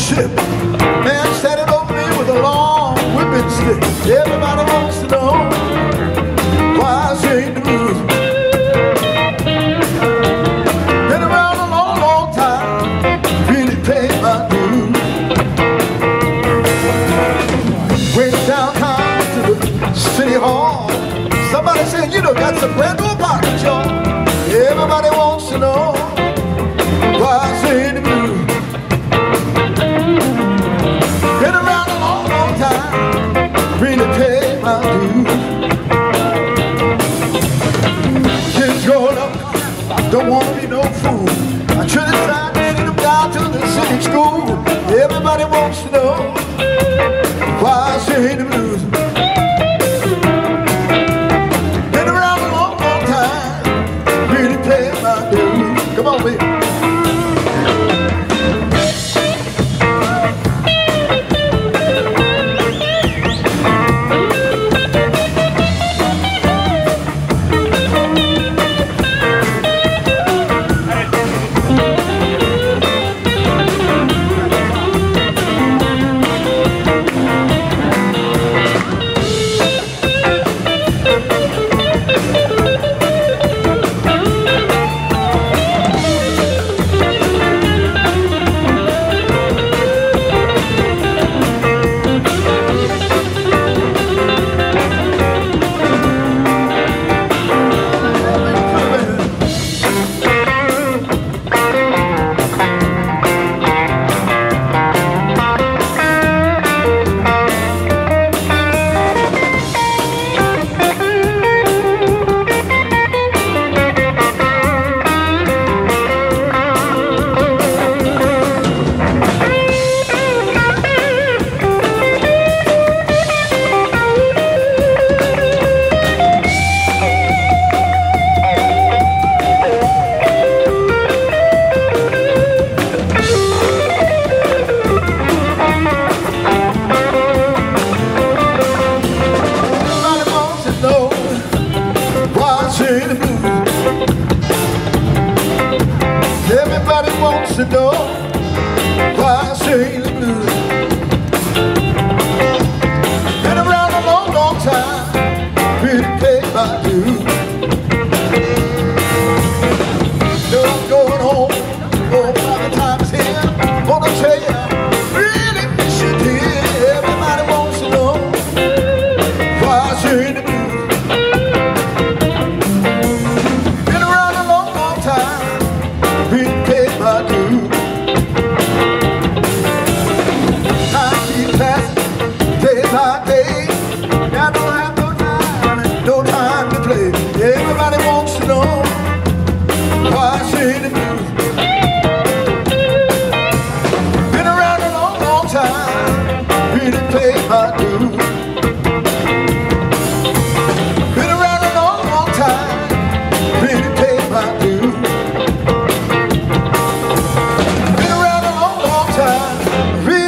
ship. Man set it over me with a long whipping stick. Everybody wants to know why I sing the blues. Been around a long, long time, really paid my dues. Went downtown to the city hall. Somebody said, you know, got some brand new Kids growing up, don't want to be no fool. I criticize and them down to the city school. Everybody wants to know why I sing the blues. Been around a long, long time, really my dues. Come on, baby. Everybody wants to know why I say Real